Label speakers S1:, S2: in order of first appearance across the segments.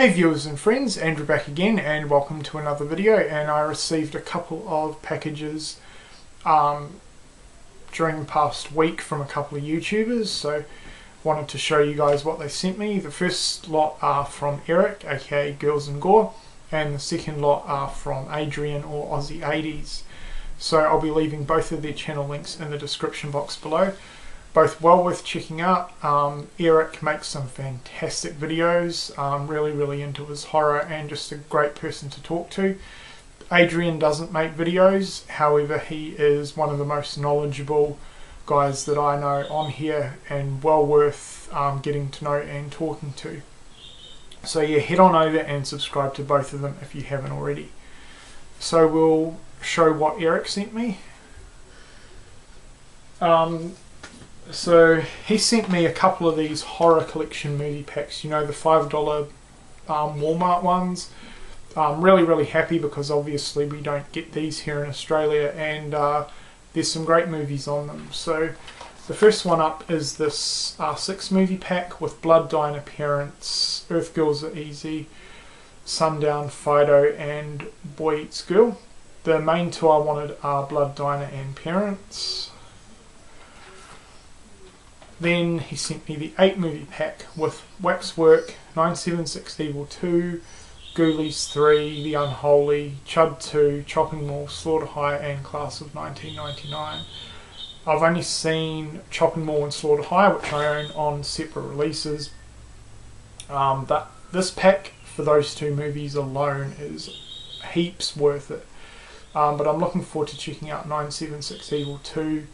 S1: Hey viewers and friends, Andrew back again and welcome to another video and I received a couple of packages um, during the past week from a couple of YouTubers so wanted to show you guys what they sent me. The first lot are from Eric aka Girls and Gore and the second lot are from Adrian or Aussie 80s. So I'll be leaving both of their channel links in the description box below both well worth checking out. Um, Eric makes some fantastic videos, um, really, really into his horror and just a great person to talk to. Adrian doesn't make videos, however, he is one of the most knowledgeable guys that I know on here and well worth um, getting to know and talking to. So, yeah, head on over and subscribe to both of them if you haven't already. So, we'll show what Eric sent me. Um, so he sent me a couple of these horror collection movie packs. You know the five dollar um, Walmart ones. I'm really really happy because obviously we don't get these here in Australia, and uh, there's some great movies on them. So the first one up is this uh, six movie pack with Blood Diner Parents, Earth Girls Are Easy, Sundown Fido, and Boy Eats Girl. The main two I wanted are Blood Diner and Parents. Then he sent me the 8 movie pack with Waxwork, 976 Evil 2, Ghoulies 3, The Unholy, Chud 2, Chopping Mall, Slaughter High, and Class of 1999. I've only seen Chopping Mall and Slaughter High, which I own on separate releases. Um, but this pack for those two movies alone is heaps worth it. Um, but I'm looking forward to checking out 976 Evil 2,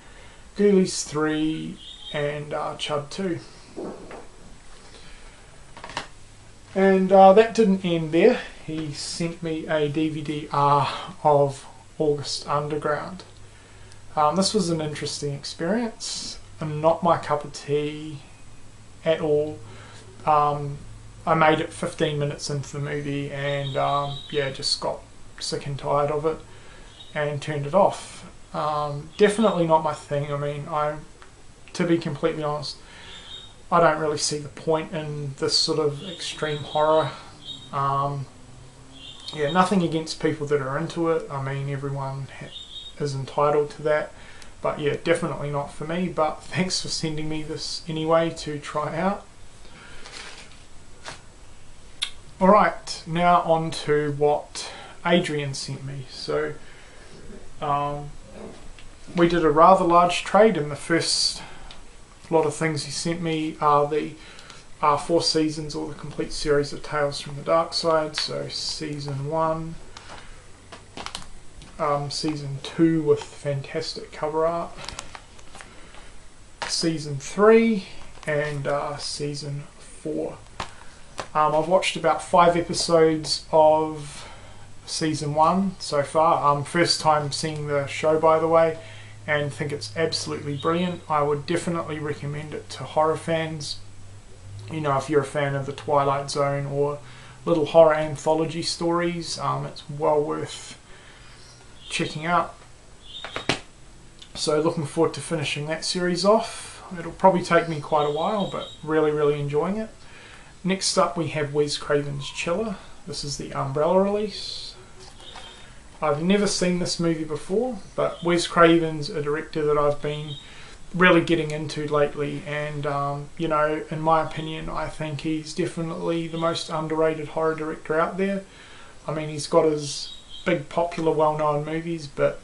S1: Ghoulies 3, and uh, Chud 2. And uh, that didn't end there. He sent me a DVD-R of August Underground. Um, this was an interesting experience. And not my cup of tea at all. Um, I made it 15 minutes into the movie and um, yeah, just got sick and tired of it and turned it off. Um, definitely not my thing. I mean, I to be completely honest, I don't really see the point in this sort of extreme horror. Um, yeah, nothing against people that are into it. I mean, everyone is entitled to that. But yeah, definitely not for me. But thanks for sending me this anyway to try out. Alright, now on to what Adrian sent me. So, um, we did a rather large trade in the first a lot of things he sent me are the uh, four seasons or the complete series of Tales from the Darkside. So season one, um, season two with fantastic cover art, season three, and uh, season four. Um, I've watched about five episodes of season one so far. Um, first time seeing the show, by the way and think it's absolutely brilliant. I would definitely recommend it to horror fans. You know, if you're a fan of the Twilight Zone or little horror anthology stories, um, it's well worth checking out. So, looking forward to finishing that series off. It'll probably take me quite a while, but really, really enjoying it. Next up, we have Wes Craven's Chiller. This is the Umbrella release. I've never seen this movie before, but Wes Craven's a director that I've been really getting into lately, and um, you know, in my opinion, I think he's definitely the most underrated horror director out there. I mean, he's got his big, popular, well-known movies, but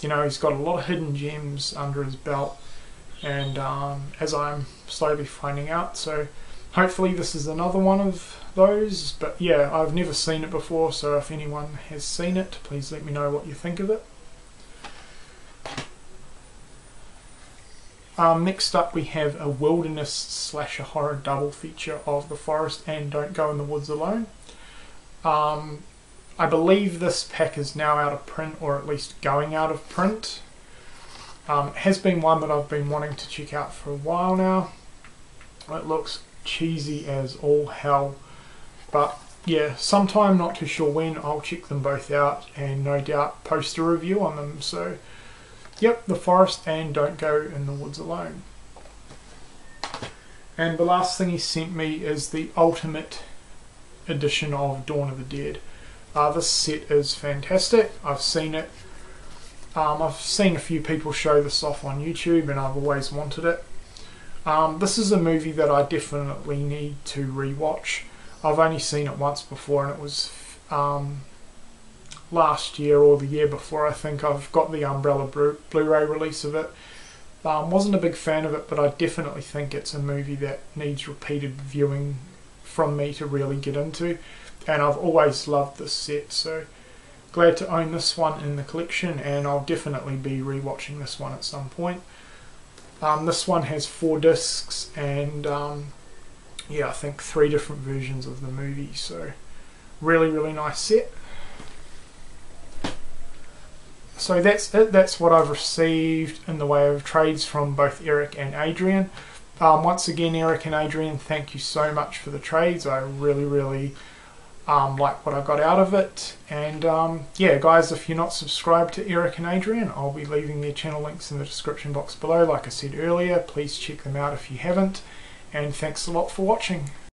S1: you know, he's got a lot of hidden gems under his belt, and um, as I'm slowly finding out, so hopefully this is another one of those. But yeah, I've never seen it before, so if anyone has seen it, please let me know what you think of it. Um, next up we have a wilderness slasher horror double feature of The Forest and Don't Go in the Woods Alone. Um, I believe this pack is now out of print or at least going out of print. Um, it has been one that I've been wanting to check out for a while now. It looks cheesy as all hell. But yeah, sometime, not too sure when, I'll check them both out and no doubt post a review on them. So, yep, The Forest and Don't Go in the Woods Alone. And the last thing he sent me is the Ultimate edition of Dawn of the Dead. Uh, this set is fantastic. I've seen it. Um, I've seen a few people show this off on YouTube, and I've always wanted it. Um, this is a movie that I definitely need to rewatch. I've only seen it once before, and it was um, last year or the year before. I think I've got the Umbrella Blu-ray release of it. Um, wasn't a big fan of it, but I definitely think it's a movie that needs repeated viewing from me to really get into. And I've always loved this set, so glad to own this one in the collection, and I'll definitely be rewatching this one at some point. Um, this one has four discs, and um, yeah, I think three different versions of the movie, so really, really nice set. So that's it. That's what I've received in the way of trades from both Eric and Adrian. Um, once again, Eric and Adrian, thank you so much for the trades. I really, really um, like what I got out of it. And um, yeah, guys, if you're not subscribed to Eric and Adrian, I'll be leaving their channel links in the description box below. Like I said earlier, please check them out if you haven't. And thanks a lot for watching.